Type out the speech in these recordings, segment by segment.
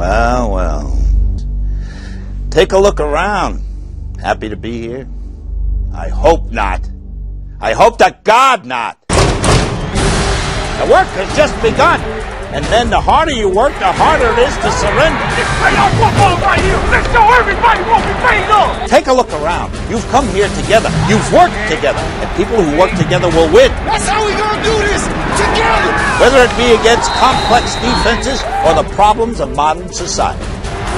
Well, well. Take a look around. Happy to be here? I hope not. I hope to God not. The work has just begun. And then the harder you work, the harder it is to surrender. Take a look around. You've come here together. You've worked together. And people who work together will win. That's how we're going to do this. Together. Whether it be against complex defenses or the problems of modern society.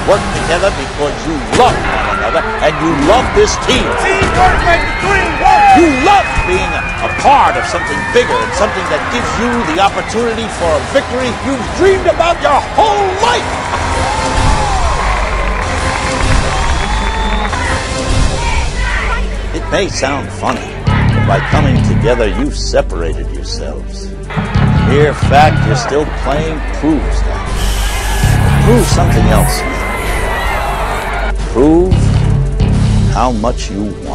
Work together because you love one another and you love this team. Teamwork makes the dream work. You love being a, a part of something bigger and something that gives you the opportunity for a victory you've dreamed about your whole life. It may sound funny, but by coming together, you've separated yourselves. Mere fact you're still playing proves that. Prove something else. Prove how much you want.